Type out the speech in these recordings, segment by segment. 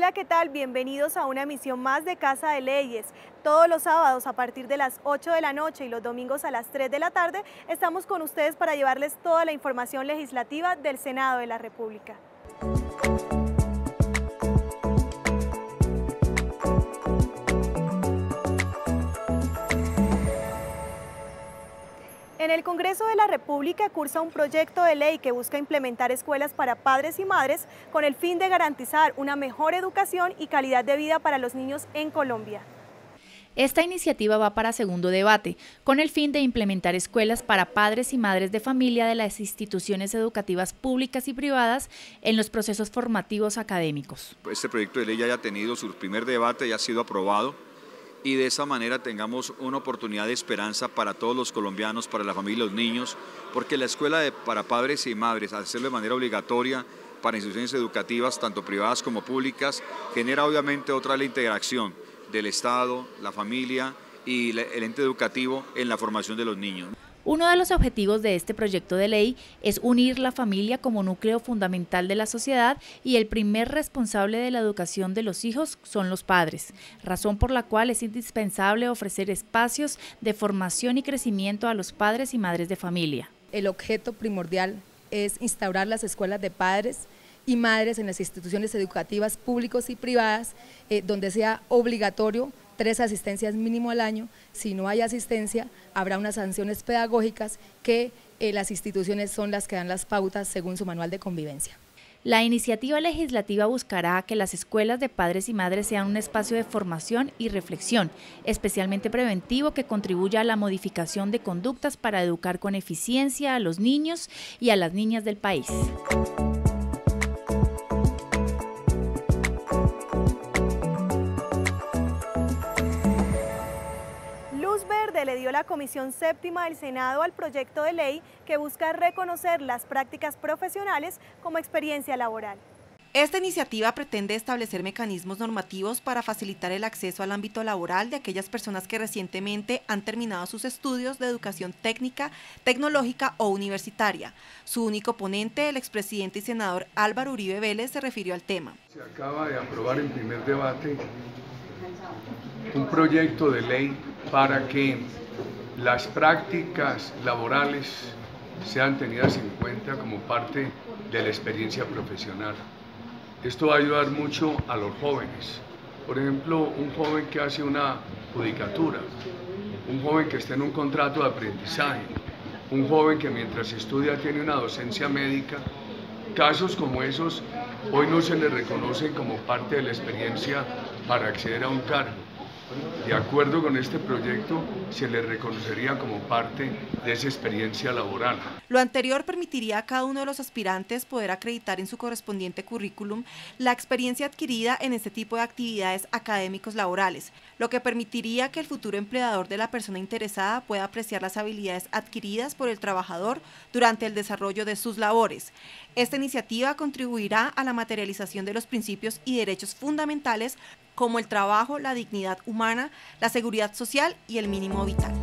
Hola, ¿qué tal? Bienvenidos a una emisión más de Casa de Leyes. Todos los sábados a partir de las 8 de la noche y los domingos a las 3 de la tarde estamos con ustedes para llevarles toda la información legislativa del Senado de la República. El Congreso de la República cursa un proyecto de ley que busca implementar escuelas para padres y madres con el fin de garantizar una mejor educación y calidad de vida para los niños en Colombia. Esta iniciativa va para segundo debate, con el fin de implementar escuelas para padres y madres de familia de las instituciones educativas públicas y privadas en los procesos formativos académicos. Este proyecto de ley ya haya tenido su primer debate, ya ha sido aprobado y de esa manera tengamos una oportunidad de esperanza para todos los colombianos, para la familia y los niños, porque la escuela para padres y madres, al hacerlo de manera obligatoria para instituciones educativas, tanto privadas como públicas, genera obviamente otra la integración del Estado, la familia y el ente educativo en la formación de los niños. Uno de los objetivos de este proyecto de ley es unir la familia como núcleo fundamental de la sociedad y el primer responsable de la educación de los hijos son los padres, razón por la cual es indispensable ofrecer espacios de formación y crecimiento a los padres y madres de familia. El objeto primordial es instaurar las escuelas de padres y madres en las instituciones educativas públicas y privadas, eh, donde sea obligatorio tres asistencias mínimo al año. Si no hay asistencia, habrá unas sanciones pedagógicas que eh, las instituciones son las que dan las pautas según su manual de convivencia. La iniciativa legislativa buscará que las escuelas de padres y madres sean un espacio de formación y reflexión, especialmente preventivo que contribuya a la modificación de conductas para educar con eficiencia a los niños y a las niñas del país. Le dio la Comisión Séptima del Senado al proyecto de ley que busca reconocer las prácticas profesionales como experiencia laboral. Esta iniciativa pretende establecer mecanismos normativos para facilitar el acceso al ámbito laboral de aquellas personas que recientemente han terminado sus estudios de educación técnica, tecnológica o universitaria. Su único ponente, el expresidente y senador Álvaro Uribe Vélez, se refirió al tema. Se acaba de aprobar en primer debate un proyecto de ley para que las prácticas laborales sean tenidas en cuenta como parte de la experiencia profesional. Esto va a ayudar mucho a los jóvenes. Por ejemplo, un joven que hace una judicatura, un joven que está en un contrato de aprendizaje, un joven que mientras estudia tiene una docencia médica. Casos como esos hoy no se le reconocen como parte de la experiencia para acceder a un cargo. De acuerdo con este proyecto, se le reconocería como parte de esa experiencia laboral. Lo anterior permitiría a cada uno de los aspirantes poder acreditar en su correspondiente currículum la experiencia adquirida en este tipo de actividades académicos laborales, lo que permitiría que el futuro empleador de la persona interesada pueda apreciar las habilidades adquiridas por el trabajador durante el desarrollo de sus labores. Esta iniciativa contribuirá a la materialización de los principios y derechos fundamentales como el trabajo, la dignidad humana, la seguridad social y el mínimo vital.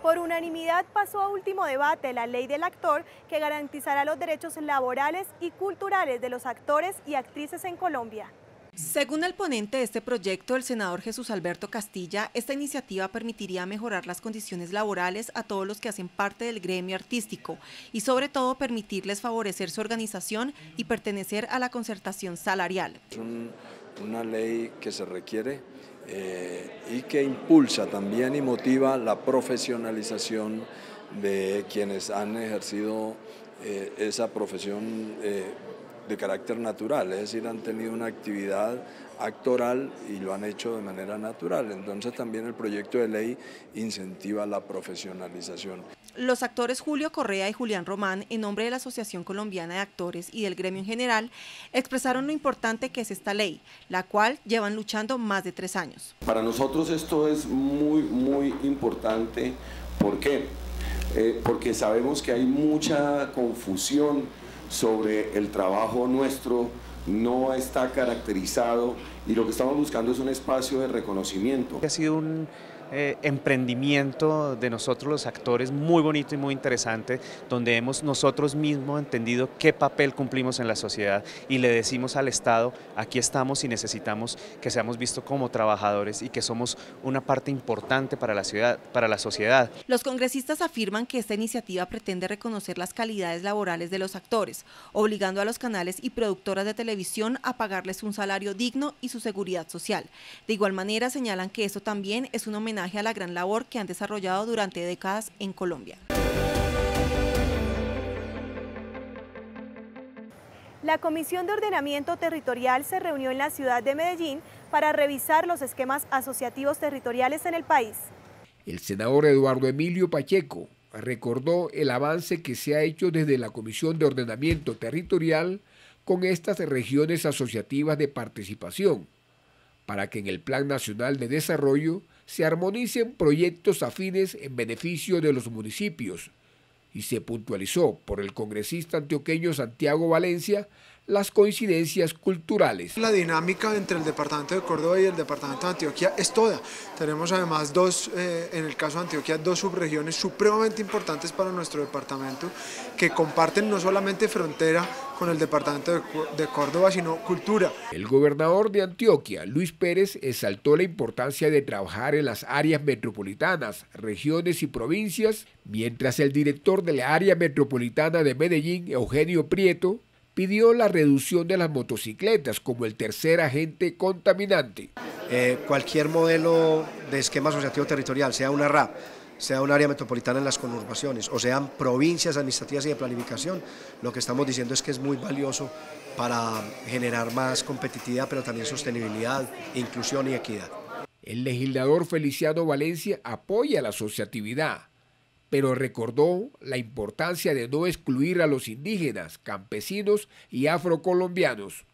Por unanimidad pasó a último debate la ley del actor que garantizará los derechos laborales y culturales de los actores y actrices en Colombia. Según el ponente de este proyecto, el senador Jesús Alberto Castilla, esta iniciativa permitiría mejorar las condiciones laborales a todos los que hacen parte del gremio artístico y sobre todo permitirles favorecer su organización y pertenecer a la concertación salarial. Es una ley que se requiere eh, y que impulsa también y motiva la profesionalización de quienes han ejercido eh, esa profesión eh, de carácter natural, es decir, han tenido una actividad actoral y lo han hecho de manera natural. Entonces también el proyecto de ley incentiva la profesionalización. Los actores Julio Correa y Julián Román, en nombre de la Asociación Colombiana de Actores y del gremio en general, expresaron lo importante que es esta ley, la cual llevan luchando más de tres años. Para nosotros esto es muy, muy importante. ¿Por qué? Eh, porque sabemos que hay mucha confusión sobre el trabajo nuestro no está caracterizado y lo que estamos buscando es un espacio de reconocimiento. Ha sido un eh, emprendimiento de nosotros los actores muy bonito y muy interesante, donde hemos nosotros mismos entendido qué papel cumplimos en la sociedad y le decimos al Estado, aquí estamos y necesitamos que seamos vistos como trabajadores y que somos una parte importante para la, ciudad, para la sociedad. Los congresistas afirman que esta iniciativa pretende reconocer las calidades laborales de los actores, obligando a los canales y productoras de televisión a pagarles un salario digno y su seguridad social. De igual manera señalan que esto también es un homenaje a la gran labor que han desarrollado durante décadas en Colombia. La Comisión de Ordenamiento Territorial se reunió en la ciudad de Medellín para revisar los esquemas asociativos territoriales en el país. El senador Eduardo Emilio Pacheco recordó el avance que se ha hecho desde la Comisión de Ordenamiento Territorial con estas regiones asociativas de participación, para que en el Plan Nacional de Desarrollo se armonicen proyectos afines en beneficio de los municipios y se puntualizó por el congresista antioqueño Santiago Valencia las coincidencias culturales. La dinámica entre el departamento de Córdoba y el departamento de Antioquia es toda. Tenemos además dos, eh, en el caso de Antioquia, dos subregiones supremamente importantes para nuestro departamento que comparten no solamente frontera con el departamento de, de Córdoba, sino cultura. El gobernador de Antioquia, Luis Pérez, exaltó la importancia de trabajar en las áreas metropolitanas, regiones y provincias, mientras el director de la área metropolitana de Medellín, Eugenio Prieto, pidió la reducción de las motocicletas como el tercer agente contaminante. Eh, cualquier modelo de esquema asociativo territorial, sea una RAP, sea un área metropolitana en las conurbaciones o sean provincias administrativas y de planificación, lo que estamos diciendo es que es muy valioso para generar más competitividad, pero también sostenibilidad, inclusión y equidad. El legislador Feliciano Valencia apoya la asociatividad pero recordó la importancia de no excluir a los indígenas, campesinos y afrocolombianos.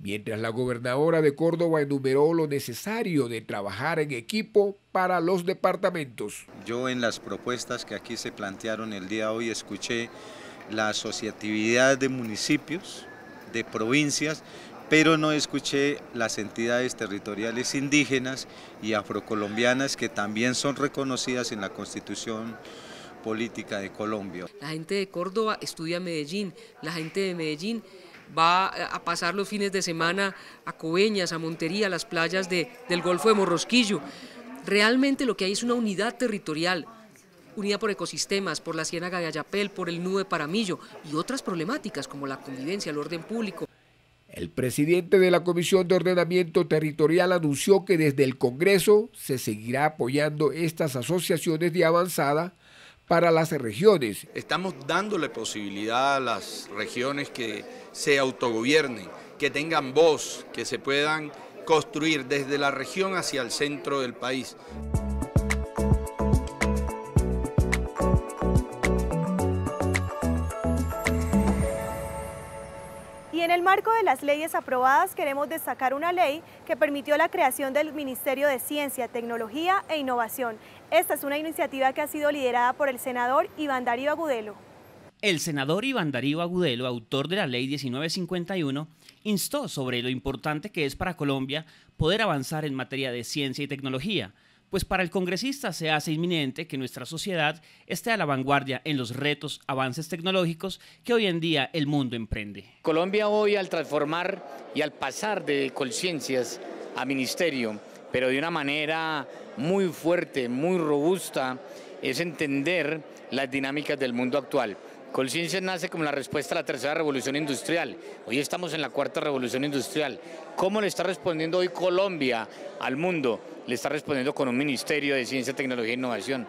Mientras la gobernadora de Córdoba enumeró lo necesario de trabajar en equipo para los departamentos. Yo en las propuestas que aquí se plantearon el día de hoy escuché la asociatividad de municipios, de provincias, pero no escuché las entidades territoriales indígenas y afrocolombianas que también son reconocidas en la Constitución política de Colombia. La gente de Córdoba estudia Medellín, la gente de Medellín va a pasar los fines de semana a Coveñas, a Montería, a las playas de, del Golfo de Morrosquillo. Realmente lo que hay es una unidad territorial, unida por ecosistemas, por la Ciénaga de Ayapel, por el Nube Paramillo y otras problemáticas como la convivencia, el orden público. El presidente de la Comisión de Ordenamiento Territorial anunció que desde el Congreso se seguirá apoyando estas asociaciones de avanzada para las regiones. Estamos dándole posibilidad a las regiones que se autogobiernen, que tengan voz, que se puedan construir desde la región hacia el centro del país. Marco de las leyes aprobadas queremos destacar una ley que permitió la creación del Ministerio de Ciencia, Tecnología e Innovación. Esta es una iniciativa que ha sido liderada por el senador Iván Darío Agudelo. El senador Iván Darío Agudelo, autor de la ley 1951, instó sobre lo importante que es para Colombia poder avanzar en materia de ciencia y tecnología, pues para el congresista se hace inminente que nuestra sociedad esté a la vanguardia en los retos, avances tecnológicos que hoy en día el mundo emprende. Colombia hoy al transformar y al pasar de conciencias a ministerio, pero de una manera muy fuerte, muy robusta, es entender las dinámicas del mundo actual. Conciencia nace como la respuesta a la tercera revolución industrial. Hoy estamos en la cuarta revolución industrial. ¿Cómo le está respondiendo hoy Colombia al mundo? Le está respondiendo con un Ministerio de Ciencia, Tecnología e Innovación.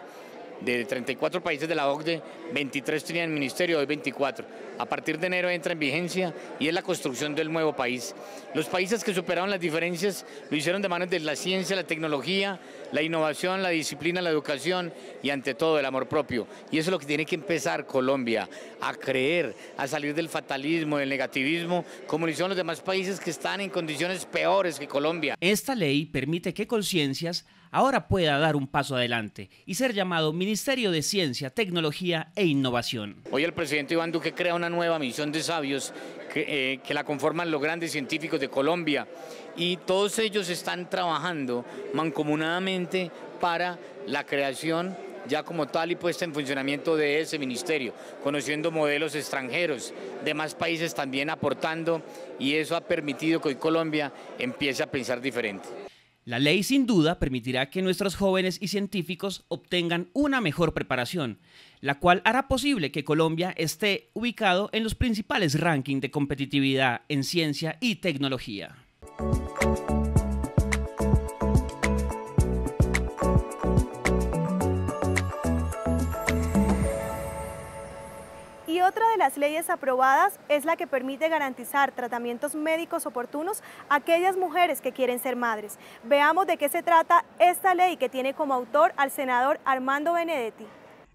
De 34 países de la OCDE, 23 tenían ministerio, hoy 24. A partir de enero entra en vigencia y es la construcción del nuevo país. Los países que superaron las diferencias lo hicieron de manos de la ciencia, la tecnología, la innovación, la disciplina, la educación y ante todo el amor propio. Y eso es lo que tiene que empezar Colombia, a creer, a salir del fatalismo, del negativismo, como lo hicieron los demás países que están en condiciones peores que Colombia. Esta ley permite que Conciencias ahora pueda dar un paso adelante y ser llamado Ministerio de Ciencia, Tecnología e Innovación. Hoy el presidente Iván Duque crea una nueva misión de sabios que, eh, que la conforman los grandes científicos de Colombia y todos ellos están trabajando mancomunadamente para la creación ya como tal y puesta en funcionamiento de ese ministerio, conociendo modelos extranjeros, demás países también aportando y eso ha permitido que hoy Colombia empiece a pensar diferente. La ley sin duda permitirá que nuestros jóvenes y científicos obtengan una mejor preparación, la cual hará posible que Colombia esté ubicado en los principales rankings de competitividad en ciencia y tecnología. Otra de las leyes aprobadas es la que permite garantizar tratamientos médicos oportunos a aquellas mujeres que quieren ser madres. Veamos de qué se trata esta ley que tiene como autor al senador Armando Benedetti.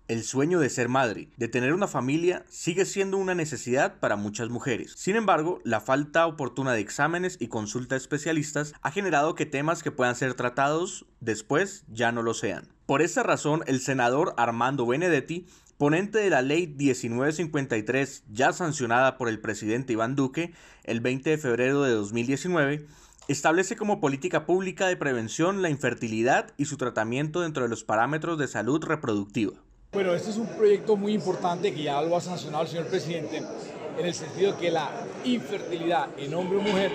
El sueño de ser madre, de tener una familia, sigue siendo una necesidad para muchas mujeres. Sin embargo, la falta oportuna de exámenes y consulta especialistas ha generado que temas que puedan ser tratados después ya no lo sean. Por esta razón, el senador Armando Benedetti ponente de la ley 1953 ya sancionada por el presidente Iván Duque el 20 de febrero de 2019, establece como política pública de prevención la infertilidad y su tratamiento dentro de los parámetros de salud reproductiva. Bueno, este es un proyecto muy importante que ya lo ha sancionado el señor presidente en el sentido que la infertilidad en hombre o mujer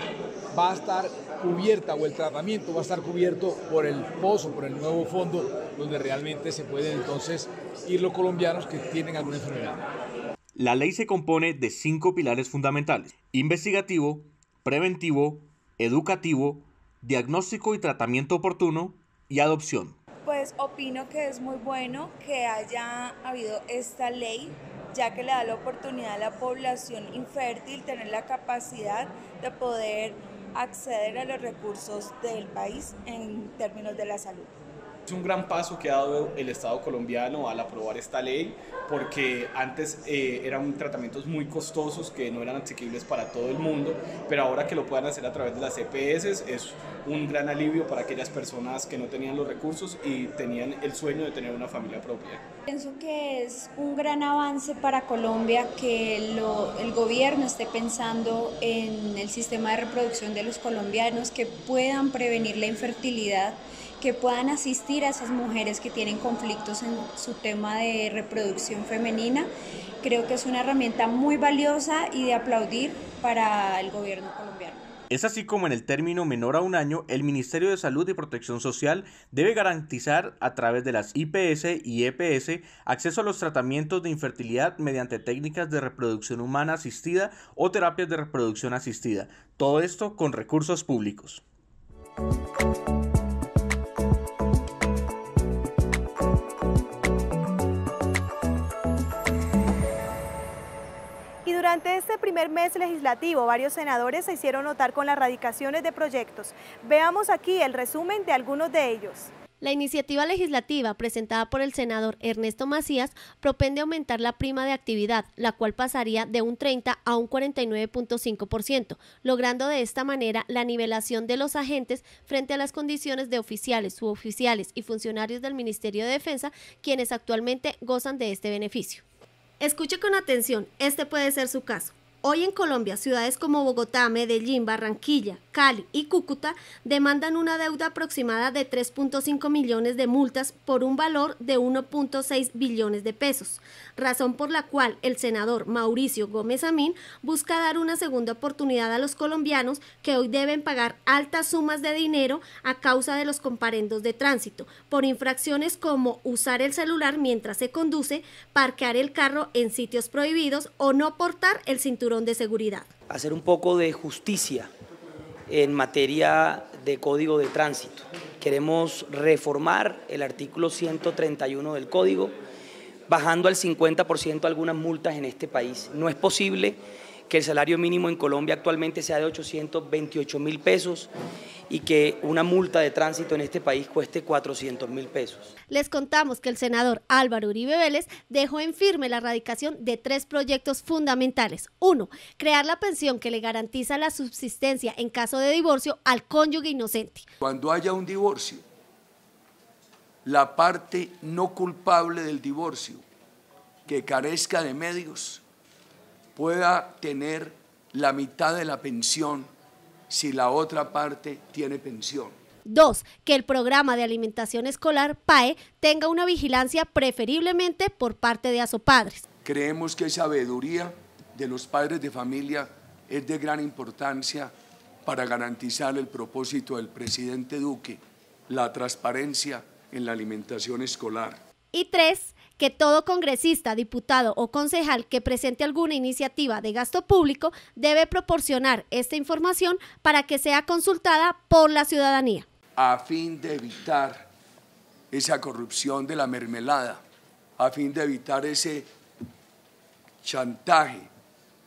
va a estar cubierta o el tratamiento va a estar cubierto por el pozo, por el nuevo fondo, donde realmente se pueden entonces ir los colombianos que tienen alguna enfermedad. La ley se compone de cinco pilares fundamentales, investigativo, preventivo, educativo, diagnóstico y tratamiento oportuno y adopción. Pues opino que es muy bueno que haya habido esta ley ya que le da la oportunidad a la población infértil tener la capacidad de poder acceder a los recursos del país en términos de la salud. Es un gran paso que ha dado el Estado colombiano al aprobar esta ley, porque antes eh, eran tratamientos muy costosos que no eran asequibles para todo el mundo, pero ahora que lo puedan hacer a través de las EPS es un gran alivio para aquellas personas que no tenían los recursos y tenían el sueño de tener una familia propia. Pienso que es un gran avance para Colombia que el gobierno esté pensando en el sistema de reproducción de los colombianos, que puedan prevenir la infertilidad que puedan asistir a esas mujeres que tienen conflictos en su tema de reproducción femenina. Creo que es una herramienta muy valiosa y de aplaudir para el gobierno colombiano. Es así como en el término menor a un año, el Ministerio de Salud y Protección Social debe garantizar a través de las IPS y EPS acceso a los tratamientos de infertilidad mediante técnicas de reproducción humana asistida o terapias de reproducción asistida. Todo esto con recursos públicos. Durante este primer mes legislativo, varios senadores se hicieron notar con las radicaciones de proyectos. Veamos aquí el resumen de algunos de ellos. La iniciativa legislativa presentada por el senador Ernesto Macías propende aumentar la prima de actividad, la cual pasaría de un 30 a un 49.5%, logrando de esta manera la nivelación de los agentes frente a las condiciones de oficiales, suboficiales y funcionarios del Ministerio de Defensa, quienes actualmente gozan de este beneficio. Escuche con atención, este puede ser su caso. Hoy en Colombia, ciudades como Bogotá, Medellín, Barranquilla, Cali y Cúcuta demandan una deuda aproximada de 3.5 millones de multas por un valor de 1.6 billones de pesos, razón por la cual el senador Mauricio Gómez Amín busca dar una segunda oportunidad a los colombianos que hoy deben pagar altas sumas de dinero a causa de los comparendos de tránsito, por infracciones como usar el celular mientras se conduce, parquear el carro en sitios prohibidos o no portar el de seguridad. Hacer un poco de justicia en materia de código de tránsito. Queremos reformar el artículo 131 del código, bajando al 50% algunas multas en este país. No es posible que el salario mínimo en Colombia actualmente sea de 828 mil pesos y que una multa de tránsito en este país cueste 400 mil pesos. Les contamos que el senador Álvaro Uribe Vélez dejó en firme la erradicación de tres proyectos fundamentales. Uno, crear la pensión que le garantiza la subsistencia en caso de divorcio al cónyuge inocente. Cuando haya un divorcio, la parte no culpable del divorcio, que carezca de medios, pueda tener la mitad de la pensión si la otra parte tiene pensión. Dos, que el programa de alimentación escolar PAE tenga una vigilancia preferiblemente por parte de ASOPADRES. Creemos que esa sabiduría de los padres de familia es de gran importancia para garantizar el propósito del presidente Duque, la transparencia en la alimentación escolar. Y tres, que todo congresista, diputado o concejal que presente alguna iniciativa de gasto público debe proporcionar esta información para que sea consultada por la ciudadanía. A fin de evitar esa corrupción de la mermelada, a fin de evitar ese chantaje,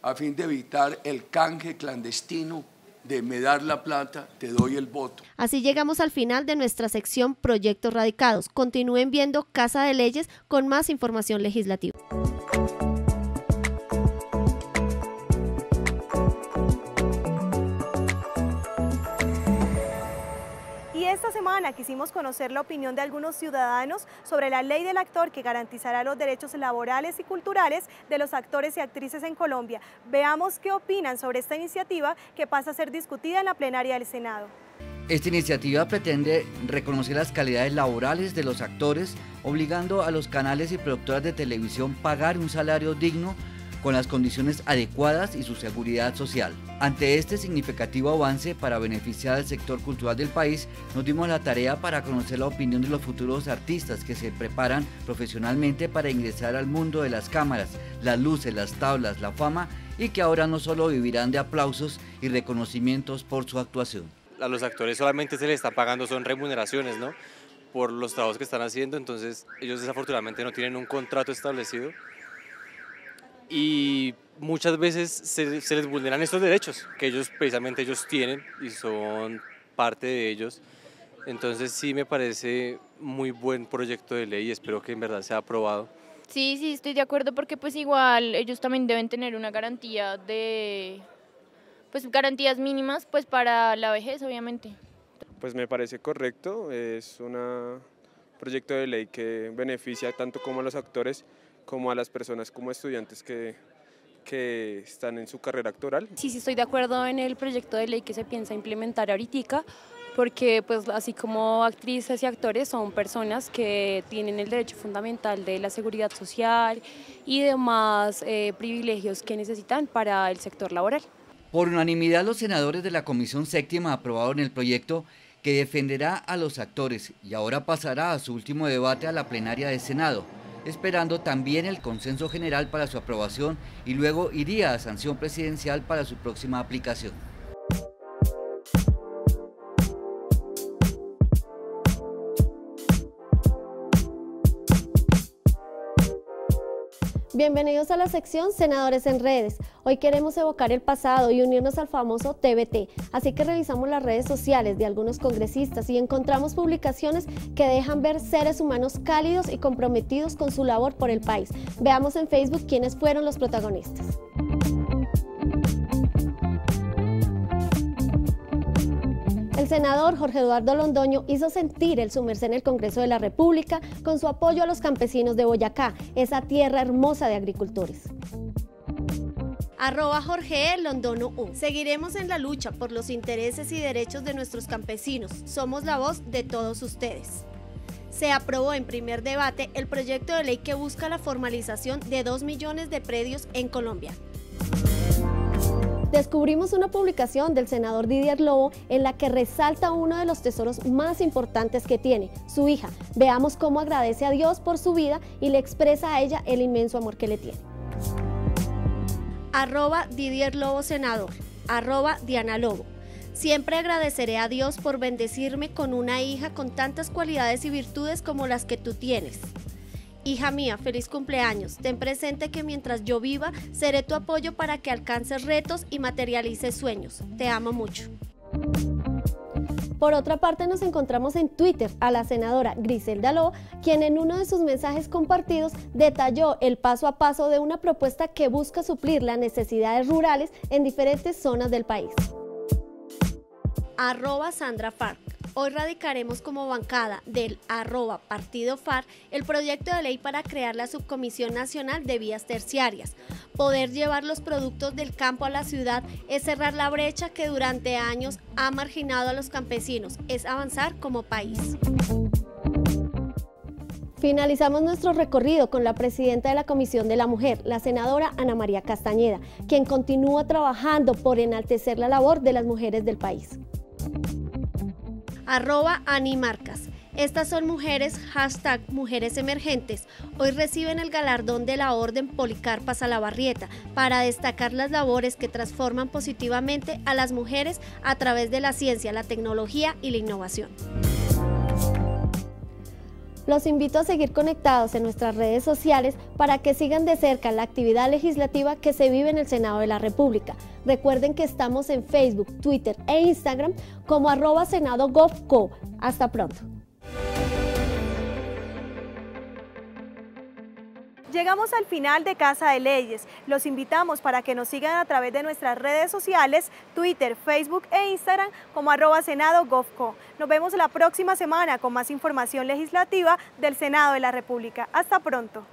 a fin de evitar el canje clandestino de me dar la plata, te doy el voto. Así llegamos al final de nuestra sección Proyectos Radicados. Continúen viendo Casa de Leyes con más información legislativa. Esta semana quisimos conocer la opinión de algunos ciudadanos sobre la ley del actor que garantizará los derechos laborales y culturales de los actores y actrices en Colombia. Veamos qué opinan sobre esta iniciativa que pasa a ser discutida en la plenaria del Senado. Esta iniciativa pretende reconocer las calidades laborales de los actores, obligando a los canales y productoras de televisión pagar un salario digno con las condiciones adecuadas y su seguridad social. Ante este significativo avance para beneficiar al sector cultural del país, nos dimos la tarea para conocer la opinión de los futuros artistas que se preparan profesionalmente para ingresar al mundo de las cámaras, las luces, las tablas, la fama y que ahora no solo vivirán de aplausos y reconocimientos por su actuación. A los actores solamente se les está pagando son remuneraciones, ¿no? Por los trabajos que están haciendo, entonces ellos desafortunadamente no tienen un contrato establecido y muchas veces se, les vulneran estos derechos que ellos precisamente ellos tienen y son parte de ellos. Entonces sí me parece muy buen proyecto de ley y espero que en verdad sea aprobado. Sí, sí, estoy de acuerdo porque pues igual ellos también deben tener una garantía de, pues garantías mínimas pues para la vejez obviamente. Pues me parece correcto, es un proyecto de ley que beneficia tanto como a los actores como a las personas como estudiantes que, que están en su carrera actoral. Sí, sí, estoy de acuerdo en el proyecto de ley que se piensa implementar ahorita, porque pues así como actrices y actores son personas que tienen el derecho fundamental de la seguridad social y demás eh, privilegios que necesitan para el sector laboral. Por unanimidad los senadores de la Comisión Séptima aprobaron el proyecto que defenderá a los actores y ahora pasará a su último debate a la plenaria del Senado esperando también el consenso general para su aprobación y luego iría a sanción presidencial para su próxima aplicación. Bienvenidos a la sección Senadores en Redes. Hoy queremos evocar el pasado y unirnos al famoso TBT, así que revisamos las redes sociales de algunos congresistas y encontramos publicaciones que dejan ver seres humanos cálidos y comprometidos con su labor por el país. Veamos en Facebook quiénes fueron los protagonistas. El senador Jorge Eduardo Londoño hizo sentir el sumerse en el Congreso de la República con su apoyo a los campesinos de Boyacá, esa tierra hermosa de agricultores arroba Jorge Londono U. Seguiremos en la lucha por los intereses y derechos de nuestros campesinos. Somos la voz de todos ustedes. Se aprobó en primer debate el proyecto de ley que busca la formalización de 2 millones de predios en Colombia descubrimos una publicación del senador Didier Lobo en la que resalta uno de los tesoros más importantes que tiene, su hija. Veamos cómo agradece a Dios por su vida y le expresa a ella el inmenso amor que le tiene. Arroba Didier Lobo Senador, arroba Diana Lobo. Siempre agradeceré a Dios por bendecirme con una hija con tantas cualidades y virtudes como las que tú tienes. Hija mía, feliz cumpleaños. Ten presente que mientras yo viva, seré tu apoyo para que alcances retos y materialices sueños. Te amo mucho. Por otra parte, nos encontramos en Twitter a la senadora Griselda Ló, quien en uno de sus mensajes compartidos detalló el paso a paso de una propuesta que busca suplir las necesidades rurales en diferentes zonas del país. Arroba Sandra Farc. Hoy radicaremos como bancada del arroba partido FAR el proyecto de ley para crear la Subcomisión Nacional de Vías Terciarias. Poder llevar los productos del campo a la ciudad es cerrar la brecha que durante años ha marginado a los campesinos, es avanzar como país. Finalizamos nuestro recorrido con la presidenta de la Comisión de la Mujer, la senadora Ana María Castañeda, quien continúa trabajando por enaltecer la labor de las mujeres del país arroba Animarcas. Estas son mujeres, hashtag Mujeres Emergentes. Hoy reciben el galardón de la Orden Policarpa Salabarrieta para destacar las labores que transforman positivamente a las mujeres a través de la ciencia, la tecnología y la innovación. Los invito a seguir conectados en nuestras redes sociales para que sigan de cerca la actividad legislativa que se vive en el Senado de la República. Recuerden que estamos en Facebook, Twitter e Instagram como arroba Senado Hasta pronto. Llegamos al final de Casa de Leyes. Los invitamos para que nos sigan a través de nuestras redes sociales, Twitter, Facebook e Instagram como arroba Senado Nos vemos la próxima semana con más información legislativa del Senado de la República. Hasta pronto.